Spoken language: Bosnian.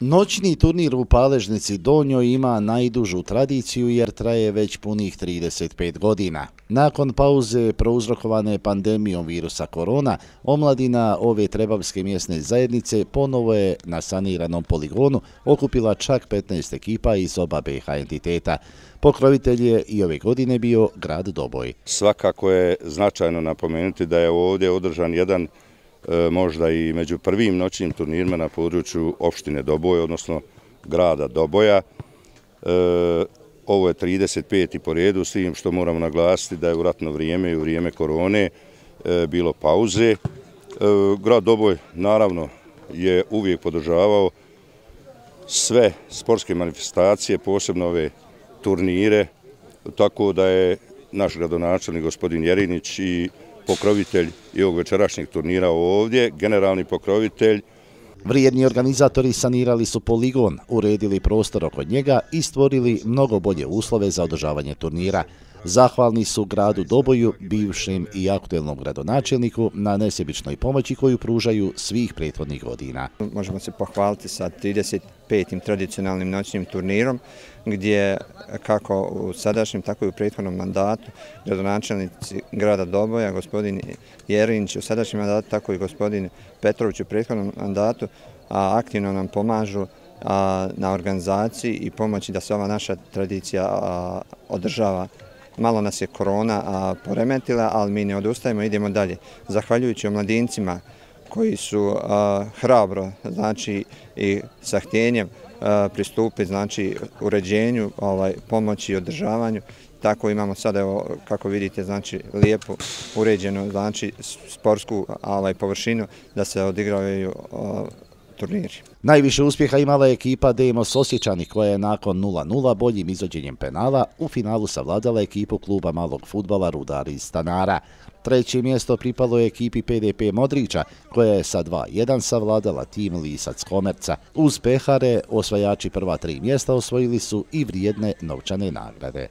Noćni turnir u Paležnici Donjoj ima najdužu tradiciju jer traje već punih 35 godina. Nakon pauze prouzrokovane pandemijom virusa korona, omladina ove trebavske mjesne zajednice ponovo je na saniranom poligonu okupila čak 15 ekipa iz oba BH entiteta. Pokrovitelj je i ove godine bio grad Doboj. Svakako je značajno napomenuti da je ovdje održan jedan E, možda i među prvim noćnim turnirima na području opštine Doboja, odnosno grada Doboja. E, ovo je 35. po redu, s tim što moramo naglasiti da je u ratno vrijeme i u vrijeme korone e, bilo pauze. Grad Doboj, naravno, je uvijek podržavao sve sportske manifestacije, posebno ove turnire, tako da je naš gradonačelnik, gospodin Jerinić i pokrovitelj i ovog večerašnjeg turnira ovdje, generalni pokrovitelj. Vrijedni organizatori sanirali su poligon, uredili prostor oko njega i stvorili mnogo bolje uslove za održavanje turnira. Zahvalni su gradu Doboju, bivšem i aktuelnom gradonačelniku na nesebičnoj pomoći koju pružaju svih prethodnih godina. Možemo se pohvaliti sa 35. tradicionalnim noćnim turnirom, gdje kako u sadašnjem, tako i u prethodnom mandatu gradonačelnici grada Doboja, gospodin Jerinić u sadašnjem mandatu, tako i gospodin Petrović u prethodnom mandatu, aktivno nam pomažu na organizaciji i pomoći da se ova naša tradicija održava malo nas je korona poremetila, ali mi ne odustajemo, idemo dalje. Zahvaljujući o mladincima koji su hrabro znači, i sa htjenjem pristupi znači, uređenju, ovaj, pomoći i održavanju, tako imamo sada, evo, kako vidite, znači, lijepu uređenu znači, sportsku ovaj, površinu da se odigravaju turniri. Najviše uspjeha imala je ekipa Demos Osjećani koja je nakon 0-0 boljim izođenjem penala u finalu savladala ekipu kluba malog futbala Rudari iz Stanara. Treće mjesto pripalo je ekipi PDP Modrića koja je sa 2-1 savladala tim Lisac Komerca. Uz pehare osvajači prva tri mjesta osvojili su i vrijedne novčane nagrade.